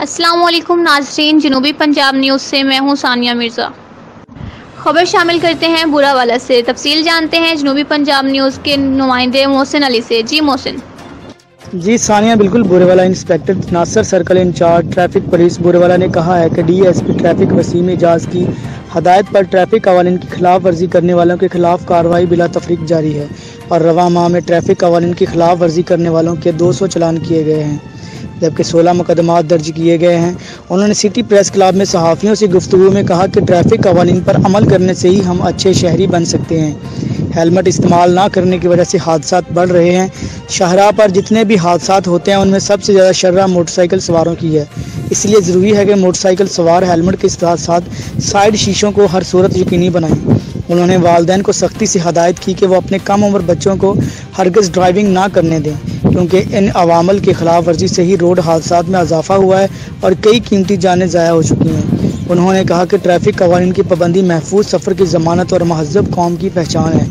अस्सलाम वालेकुम नाजरीन, जनूबी पंजाब न्यूज़ से मैं हूँ सानिया मिर्ज़ा। खबर शामिल करते हैं बुरा वाला से। तफसील जानते हैं जनूबी पंजाब न्यूज़ के नुमाइंदे मोहसिन अली से। जी मोहसिन। जी, सानिया, बिल्कुल Burewala inspector Nasir circle incharge traffic police Burewala ने कहा है कि डीएसपी ट्रैफ़िक वसीम एजाज की हदायत पर ट्रैफ़िक कवानीन की खिलाफ वर्जी करने वालों के खिलाफ कार्रवाई बिला तफरीक जारी है और रवा माह में ट्रैफ़िक कवानीन की खिलाफ वर्जी करने वालों के 200 चलान किए गए हैं। जबकि 16 मुकदमा दर्ज किए गए हैं। उन्होंने सिटी प्रेस क्लब में सहाफ़ियों से गुफ्तु में कहा कि ट्रैफ़िक कवानीन पर अमल करने से ही हम अच्छे शहरी बन सकते हैं। हेलमेट इस्तेमाल ना करने की वजह से हादसा बढ़ रहे हैं। शाहरा पर जितने भी हादसा होते हैं, उनमें सबसे ज़्यादा शर्रा मोटरसाइकिल सवारों की है। इसलिए ज़रूरी है कि मोटरसाइकिल सवार हेलमेट के साथ साथ साइड शीशों को हर सूरत यकीनी बनाएँ। उन्होंने वालदेन को सख्ती से हदायत की कि वो अपने कम उम्र बच्चों को हरगज़ ड्राइविंग ना करने दें। क्योंकि इन अवामल की खिलाफ वर्जी से ही रोड हादसा में इजाफा हुआ है और कई कीमती जानें ज़ाया हो चुकी हैं। उन्होंने कहा कि ट्रैफ़िक कवानीन की पाबंदी महफूज सफ़र की ज़मानत और महजब कौम की पहचान है।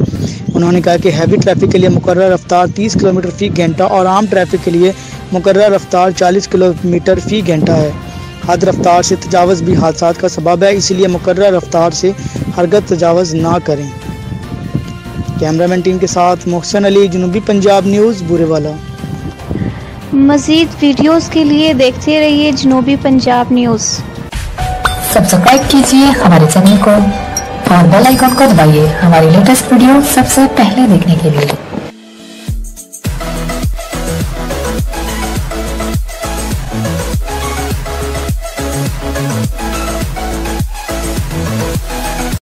उन्होंने कहा कि हैवी ट्रैफ़िक के लिए मुकर रफ्तार 30 किलोमीटर फ़ी घंटा और आम ट्रैफ़िक के लिए मुकर रफ्तार 40 किलोमीटर फ़ी घंटा है। हद रफ्तार से तजावज़ भी हादसा का सबब है, इसलिए मुकर रफ्तार से हरगत तजावज़ ना करें। कैमरामैन टीम के साथ मोहसन अली, जनूबी पंजाब न्यूज़, बुरेवाला। मज़ीद वीडियोस के लिए देखते रहिए जनूबी पंजाब न्यूज़। सब्सक्राइब कीजिए हमारे चैनल को और बेल आइकन को दबाइए हमारी लेटेस्ट वीडियो सबसे पहले देखने के लिए।